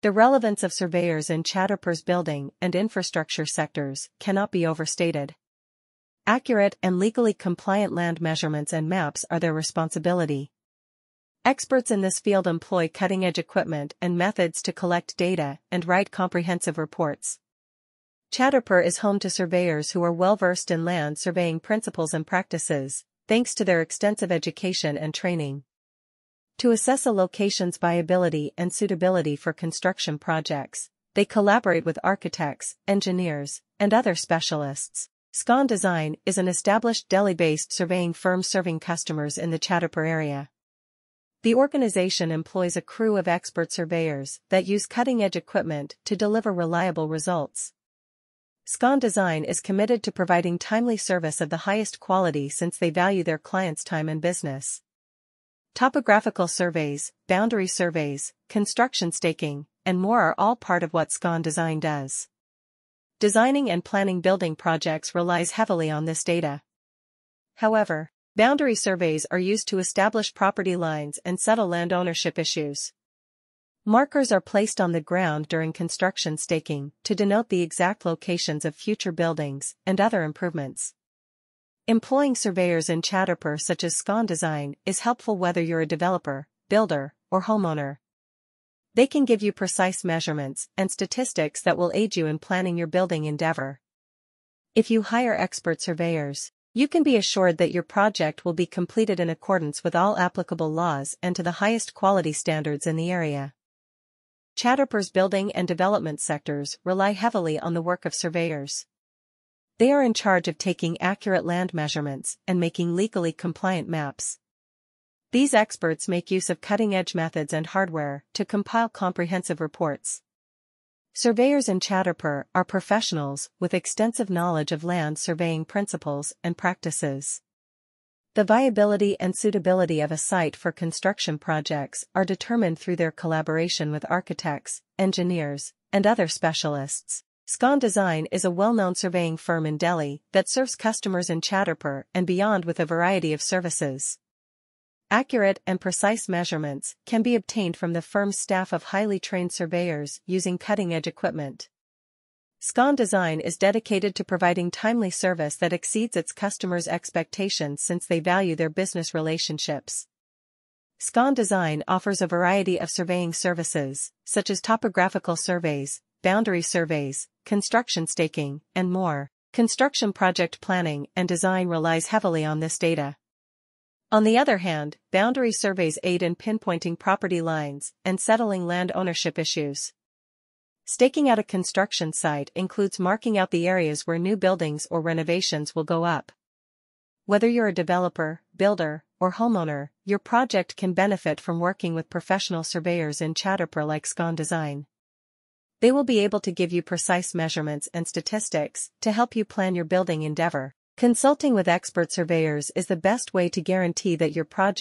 The relevance of surveyors in Chattarpur's building and infrastructure sectors cannot be overstated. Accurate and legally compliant land measurements and maps are their responsibility. Experts in this field employ cutting-edge equipment and methods to collect data and write comprehensive reports. Chattarpur is home to surveyors who are well-versed in land surveying principles and practices, thanks to their extensive education and training. To assess a location's viability and suitability for construction projects, they collaborate with architects, engineers, and other specialists. Scon Design is an established Delhi-based surveying firm serving customers in the Chattarpur area. The organization employs a crew of expert surveyors that use cutting-edge equipment to deliver reliable results. Scon Design is committed to providing timely service of the highest quality since they value their clients' time and business. Topographical surveys, boundary surveys, construction staking, and more are all part of what Scon Design does. Designing and planning building projects relies heavily on this data. However, Boundary surveys are used to establish property lines and settle land ownership issues. Markers are placed on the ground during construction staking to denote the exact locations of future buildings and other improvements. Employing surveyors in Chattarpur such as Scon Design is helpful whether you're a developer, builder, or homeowner. They can give you precise measurements and statistics that will aid you in planning your building endeavor. If you hire expert surveyors, you can be assured that your project will be completed in accordance with all applicable laws and to the highest quality standards in the area. Chattarpur's building and development sectors rely heavily on the work of surveyors. They are in charge of taking accurate land measurements and making legally compliant maps. These experts make use of cutting-edge methods and hardware to compile comprehensive reports. Surveyors in Chattarpur are professionals with extensive knowledge of land surveying principles and practices. The viability and suitability of a site for construction projects are determined through their collaboration with architects, engineers, and other specialists. Scon Design is a well-known surveying firm in Delhi that serves customers in Chattarpur and beyond with a variety of services. Accurate and precise measurements can be obtained from the firm's staff of highly trained surveyors using cutting-edge equipment. Scon Design is dedicated to providing timely service that exceeds its customers' expectations since they value their business relationships. Scon Design offers a variety of surveying services, such as topographical surveys, boundary surveys, construction staking, and more. Construction project planning and design relies heavily on this data. On the other hand, boundary surveys aid in pinpointing property lines and settling land ownership issues. Staking out a construction site includes marking out the areas where new buildings or renovations will go up. Whether you're a developer, builder, or homeowner, your project can benefit from working with professional surveyors in Chattarpur like Scon Design. They will be able to give you precise measurements and statistics to help you plan your building endeavor. Consulting with expert surveyors is the best way to guarantee that your project